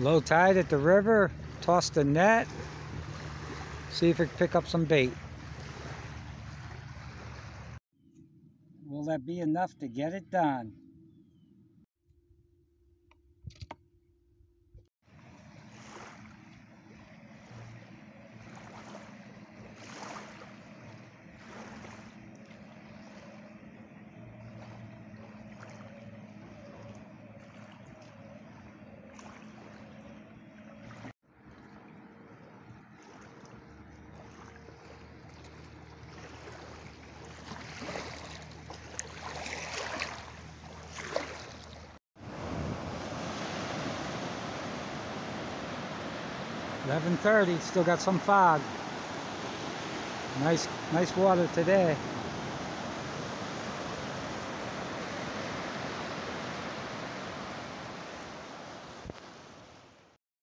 Low tide at the river, toss the net, see if can pick up some bait. Will that be enough to get it done? Eleven thirty, still got some fog. Nice, nice water today.